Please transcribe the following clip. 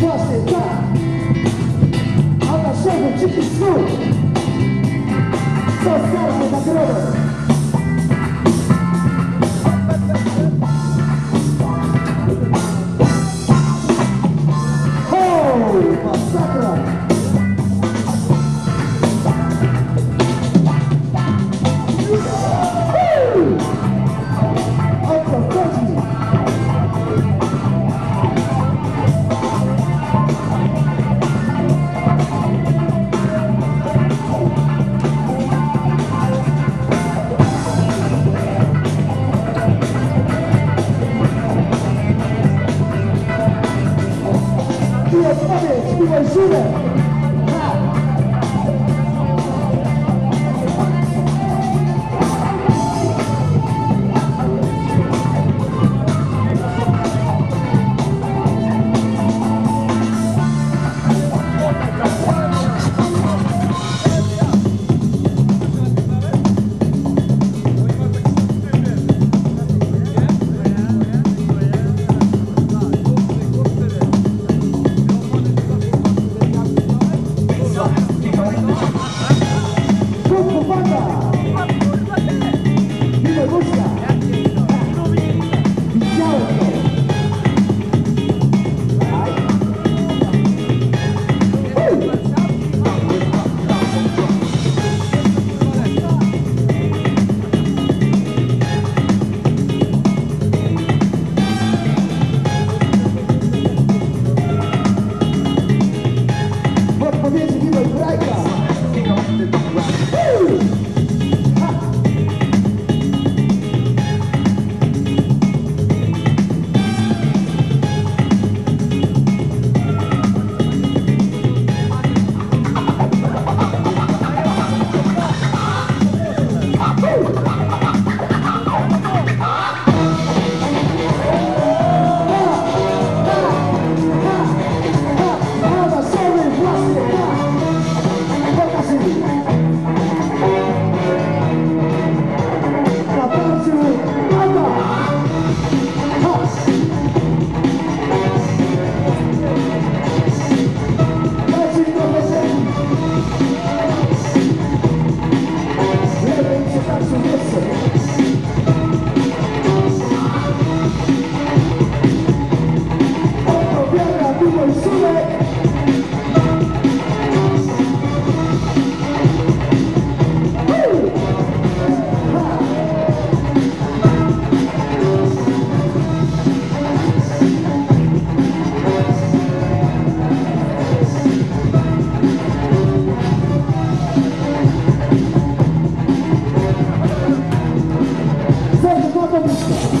bust it down. I'm not sure what you can do. So sorry, my brother. Chile, Chile. Copa do Mundo.